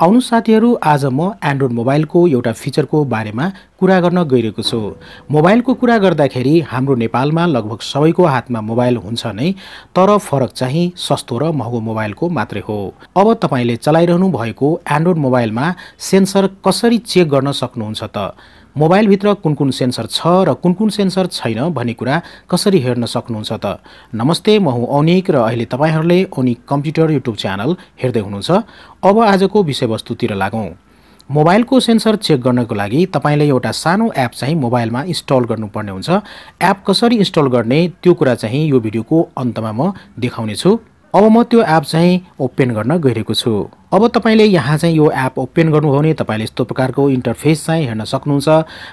आउनु साथीहरू आज म एन्ड्रोइड मोबाइलको एउटा फिचरको बारेमा कुरा गर्न गइरहेको छु। मोबाइलको कुरा गर्दाखेरि हाम्रो नेपालमा लगभग सबैको हातमा मोबाइल हुन्छ नै तर फरक चाहिँ सस्तो र महँगो मोबाइलको मात्रै हो। अब तपाईँले चलाइरहनु भएको एन्ड्रोइड मोबाइलमा सेन्सर कसरी चेक गर्न सक्नुहुन्छ त? मोबाइलभित्र कुन कुन सेन्सर छ र कुन कुन सेन्सर छैन भन्ने कुरा कसरी हेर्न सक्नुहुन्छ त? नमस्ते म हुँ औनिक र अहिले तपाईँहरूले औनिक कम्प्युटर युट्युब च्यानल हेर्दै हुनुहुन्छ। अब आजको विषयवस्तुतिर लागौँ। मोबाइलको सेन्सर चेक गर्नको लागि तपाईँले एउटा सानो एप चाहिँ मोबाइलमा इन्स्टल गर्नुपर्ने हुन्छ। एप कसरी इन्स्टल गर्ने? त्यो कुरा चाहिँ यो भिडियोको अन्तमा म देखाउनेछु। अब म त्यो एप चाहिँ ओपन गर्न गइरहेको छु। अब तपाईँले यहाँ चाहिँ यो एप ओपन गर्नुभयो भने तपाईँले यस्तो प्रकारको इन्टरफेस चाहिँ हेर्न सक्नुहुन्छ।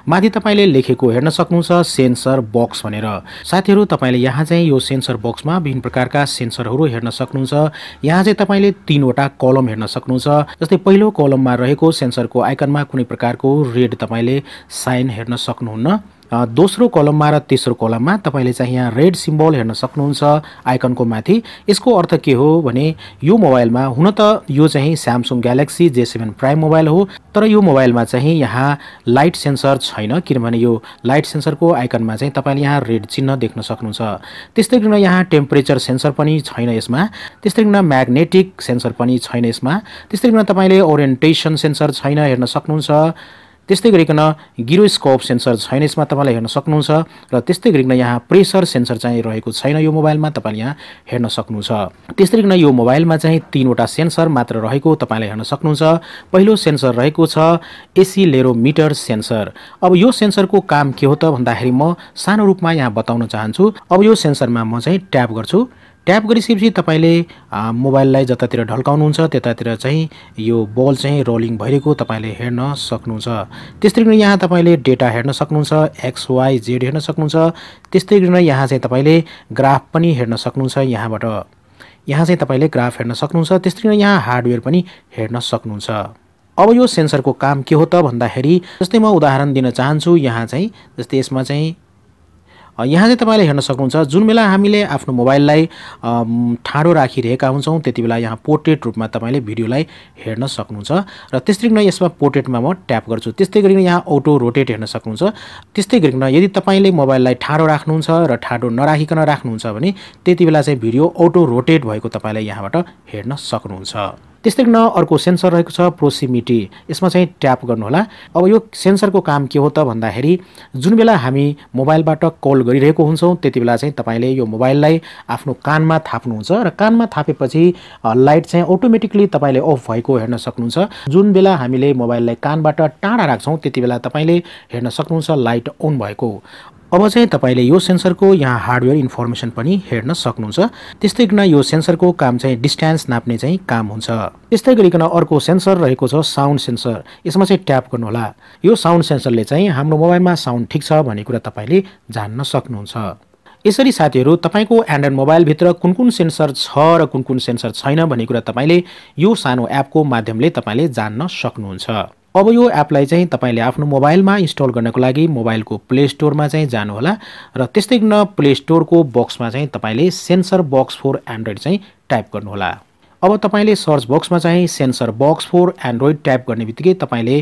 माथि तपाईँले लेखेको हेर्न सक्नुहुन्छ सेन्सर बक्स भनेर। साथीहरू तपाईँले यहाँ चाहिँ यो सेन्सर बक्समा विभिन्न प्रकारका सेन्सरहरू हेर्न सक्नुहुन्छ। यहाँ चाहिँ तपाईँले तिनवटा कलम हेर्न सक्नुहुन्छ। जस्तै पहिलो कलममा रहेको सेन्सरको आइकनमा कुनै प्रकारको रेड तपाईँले साइन हेर्न सक्नुहुन्न। दोस्रो कलममा र तेस्रो कलममा तपाईँले चाहिँ यहाँ रेड सिम्बल हेर्न सक्नुहुन्छ आइकनको माथि। यसको अर्थ के हो भने यो मोबाइलमा हुन त यो चाहिँ Samsung Galaxy J seven prime mobile हो तर यो मोबाइलमा चाहिँ यहाँ लाइट सेन्सर छैन किनभने यो लाइट सेन्सरको आइकनमा चाहिँ तपाईँले यहाँ रेड चिन्ह देख्न सक्नुहुन्छ। त्यस्तै गरिकन यहाँ टेम्परेचर सेन्सर पनि छैन यसमा त्यस्तै गरिकन म्याग्नेटिक सेन्सर पनि छैन यसमा त्यस्तै गरिकन तपाईँले ओरिएन्टेसन सेन्सर छैन हेर्न सक्नुहुन्छ? त्यस्तै गरिकन गिरोस्कोप सेन्सर छैन यसमा तपाईँले हेर्न सक्नुहुन्छ र त्यस्तै गरिकन यहाँ प्रेसर सेन्सर चाहिँ रहेको छैन यो मोबाइलमा तपाईँले यहाँ हेर्न सक्नुहुन्छ। त्यस्तै गरिकन यो मोबाइलमा चाहिँ तिनवटा सेन्सर मात्र रहेको तपाईँले हेर्न सक्नुहुन्छ। पहिलो सेन्सर रहेको छ एसी लेरोमिटर सेन्सर। अब यो सेन्सरको काम के हो त भन्दाखेरि म सानो रूपमा यहाँ बताउन चाहन्छु। अब यो सेन्सरमा म चाहिँ ट्याप गर्छु। ट्याप गरिसकेपछि तपाईँले मोबाइललाई जतातिर ढल्काउनुहुन्छ त्यतातिर चाहिँ यो बल चाहिँ रोलिङ भइरहेको तपाईँले हेर्न सक्नुहुन्छ। त्यस्तै गरिकन यहाँ तपाईँले डेटा हेर्न सक्नुहुन्छ एक्स वाइ जेड हेर्न सक्नुहुन्छ। त्यस्तै गरिकन यहाँ चाहिँ तपाईँले ग्राफ पनि हेर्न सक्नुहुन्छ यहाँबाट। यहाँ चाहिँ तपाईँले ग्राफ हेर्न सक्नुहुन्छ त्यस्तै गरिकन यहाँ हार्डवेयर पनि हेर्न सक्नुहुन्छ। अब यो सेन्सरको काम के हो त भन्दाखेरि जस्तै म उदाहरण दिन चाहन्छु यहाँ चाहिँ जस्तै यसमा चाहिँ यहाँ चाहिँ तपाईँले हेर्न सक्नुहुन्छ जुन बेला हामीले आफ्नो मोबाइललाई ठाडो राखिरहेका हुन्छौँ त्यति बेला यहाँ पोर्ट्रेट रूपमा तपाईँले भिडियोलाई हेर्न सक्नुहुन्छ। र त्यस्तै गरिकन यसमा पोर्ट्रेटमा म ट्याप गर्छु। त्यस्तै गरिकन यहाँ अटो रोटेट हेर्न सक्नुहुन्छ। त्यस्तै गरिकन यदि तपाईँले मोबाइललाई ठाडो राख्नुहुन्छ र ठाडो नराखिकन राख्नुहुन्छ भने त्यति बेला चाहिँ भिडियो अटो रोटेट भएको तपाईँले यहाँबाट हेर्न सक्नुहुन्छ। त्यस्तै गरिकन अर्को सेन्सर रहेको छ प्रोसिमिटी। यसमा चाहिँ ट्याप गर्नुहोला। अब यो सेन्सरको काम के हो त भन्दाखेरि जुन बेला हामी मोबाइलबाट कल गरिरहेको हुन्छौँ त्यति बेला चाहिँ तपाईँले यो मोबाइललाई आफ्नो कानमा थाप्नुहुन्छ र कानमा थापेपछि लाइट चाहिँ अटोमेटिकली तपाईँले अफ भएको हेर्न सक्नुहुन्छ। जुन बेला हामीले मोबाइललाई कानबाट टाढा राख्छौँ त्यति बेला तपाईँले हेर्न सक्नुहुन्छ लाइट अन भएको। अब चाहिँ तपाईँले यो सेन्सरको यहाँ हार्डवेयर इन्फर्मेसन पनि हेर्न सक्नुहुन्छ। त्यस्तै गरिकन यो सेन्सरको काम चाहिँ डिस्टेन्स नाप्ने चाहिँ काम हुन्छ? त्यस्तै गरिकन अर्को सेन्सर रहेको छ साउन्ड सेन्सर। यसमा चाहिँ ट्याप गर्नुहोला। यो साउन्ड सेन्सरले चाहिँ हाम्रो मोबाइलमा साउन्ड ठिक छ भन्ने कुरा तपाईँले जान्न सक्नुहुन्छ। यसरी साथीहरू तपाईँको एन्ड्रोइड मोबाइलभित्र कुन कुन सेन्सर छ र कुन कुन सेन्सर छैन भन्ने कुरा तपाईँले यो सानो एपको माध्यमले तपाईँले जान्न सक्नुहुन्छ। अब यो एपलाई चाहिँ तपाईँले आफ्नो मोबाइलमा इन्स्टल गर्नको लागि मोबाइलको प्ले स्टोरमा चाहिँ जानुहोला र त्यस्तै गर्न प्ले स्टोरको बक्समा चाहिँ तपाईँले सेन्सर बक्स फोर एन्ड्रोइड चाहिँ टाइप गर्नुहोला। अब तपाईँले सर्च बक्समा चाहिँ sensor box for Android tap गर्ने बित्तिकै तपाईँले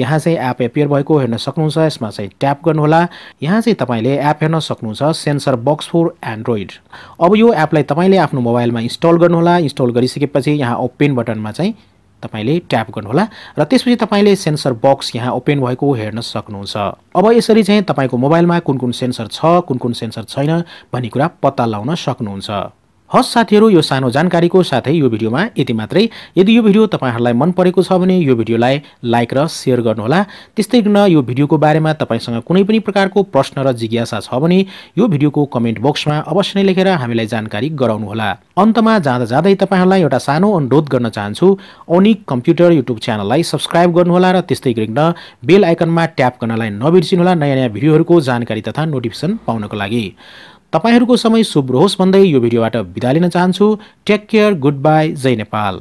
यहाँ चाहिँ एप एपियर भएको हेर्न सक्नुहुन्छ यसमा चाहिँ ट्याप गर्नुहोला। यहाँ चाहिँ तपाईँले एप हेर्न सक्नुहुन्छ सेन्सर बक्स फोर एन्ड्रोइड। अब यो एपलाई तपाईँले आफ्नो मोबाइलमा इन्स्टल गर्नुहोला। इन्स्टल गरिसकेपछि यहाँ ओपेन बटनमा चाहिँ तपाईँले ट्याप गर्नुहोला र त्यसपछि तपाईँले सेन्सर बक्स यहाँ ओपन भएको हेर्न सक्नुहुन्छ। अब यसरी चाहिँ तपाईँको मोबाइलमा कुन कुन सेन्सर छ कुन कुन सेन्सर छैन भन्ने कुरा पत्ता लगाउन सक्नुहुन्छ। हस् साथीहरू यो सानो जानकारीको साथै यो भिडियोमा यति मात्रै। यदि यो भिडियो तपाईँहरूलाई मन परेको छ भने यो भिडियोलाई लाइक र सेयर गर्नुहोला। त्यस्तै गर्न यो भिडियोको बारेमा तपाईँसँग कुनै पनि प्रकारको प्रश्न र जिज्ञासा छ भने यो भिडियोको कमेन्ट बक्समा अवश्य नै लेखेर हामीलाई जानकारी गराउनुहोला। अन्तमा जाँदा जाँदै तपाईँहरूलाई एउटा सानो अनुरोध गर्न चाहन्छु। ओनिक कम्प्युटर युट्युब च्यानललाई सब्सक्राइब गर्नुहोला र त्यस्तै गरिकन बेल आइकनमा ट्याप गर्नलाई नबिर्सिनुहोला नयाँ नयाँ भिडियोहरूको जानकारी तथा नोटिफिकेसन पाउनको लागि। तपाईँहरूको समय शुभ रहोस् भन्दै यो भिडियोबाट बिदा लिन चाहन्छु। टेक केयर गुड बाई जय नेपाल।